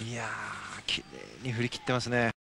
いやー、綺麗に振り切ってますね。